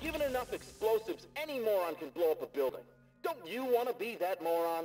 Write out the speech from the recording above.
Given enough explosives, any moron can blow up a building. Don't you want to be that moron?